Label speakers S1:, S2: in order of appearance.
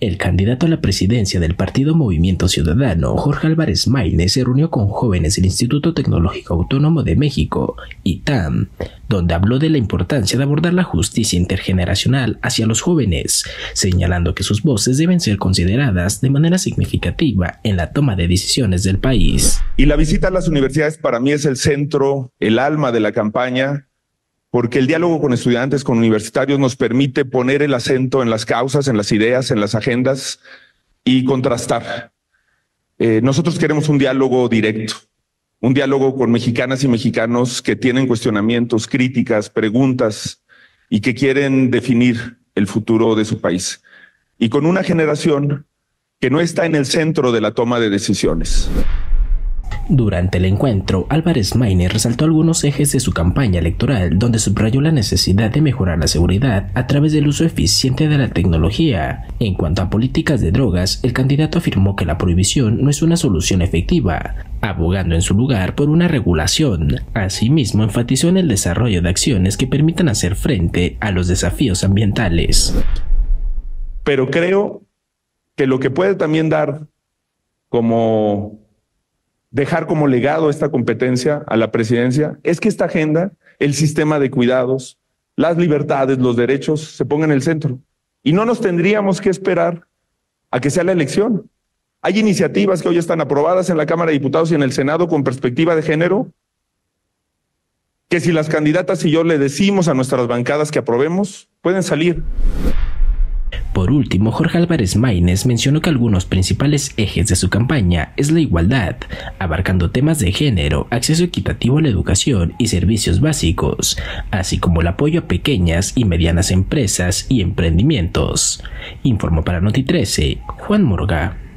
S1: El candidato a la presidencia del partido Movimiento Ciudadano, Jorge Álvarez Maine, se reunió con jóvenes del Instituto Tecnológico Autónomo de México, ITAM, donde habló de la importancia de abordar la justicia intergeneracional hacia los jóvenes, señalando que sus voces deben ser consideradas de manera significativa en la toma de decisiones del país.
S2: Y la visita a las universidades para mí es el centro, el alma de la campaña porque el diálogo con estudiantes, con universitarios, nos permite poner el acento en las causas, en las ideas, en las agendas y contrastar. Eh, nosotros queremos un diálogo directo, un diálogo con mexicanas y mexicanos que tienen cuestionamientos, críticas, preguntas y que quieren definir el futuro de su país. Y con una generación que no está en el centro de la toma de decisiones.
S1: Durante el encuentro, Álvarez Maine resaltó algunos ejes de su campaña electoral donde subrayó la necesidad de mejorar la seguridad a través del uso eficiente de la tecnología. En cuanto a políticas de drogas, el candidato afirmó que la prohibición no es una solución efectiva, abogando en su lugar por una regulación. Asimismo, enfatizó en el desarrollo de acciones que permitan hacer frente a los desafíos ambientales.
S2: Pero creo que lo que puede también dar como dejar como legado esta competencia a la presidencia es que esta agenda, el sistema de cuidados, las libertades, los derechos se pongan en el centro. Y no nos tendríamos que esperar a que sea la elección. Hay iniciativas que hoy están aprobadas en la Cámara de Diputados y en el Senado con perspectiva de género, que si las candidatas y yo le decimos a nuestras bancadas que aprobemos, pueden salir.
S1: Por último, Jorge Álvarez Maínez mencionó que algunos principales ejes de su campaña es la igualdad, abarcando temas de género, acceso equitativo a la educación y servicios básicos, así como el apoyo a pequeñas y medianas empresas y emprendimientos. Informó para Noti 13, Juan Morga.